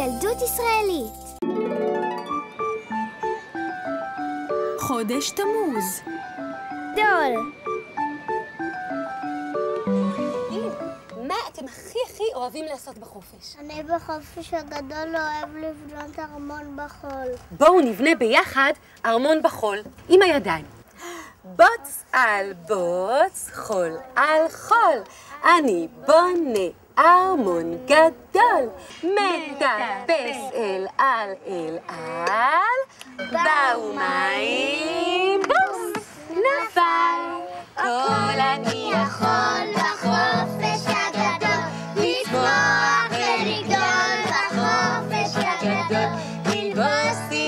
ילדות ישראלית חודש תמוז דול מה אתם הכי הכי אוהבים לעשות בחופש? אני בחופש הגדול אוהב לבנות ארמון בחול. בואו נבנה ביחד ארמון בחול עם הידיים. בוץ על בוץ, חול על חול, אני בונה ארמון גדול, על, מטפס אל על אל על, באו מים, בוס, נפל. הכל אני יכול בחופש הגדול, לצמוח ולגדול בחופש הגדול, ללבוס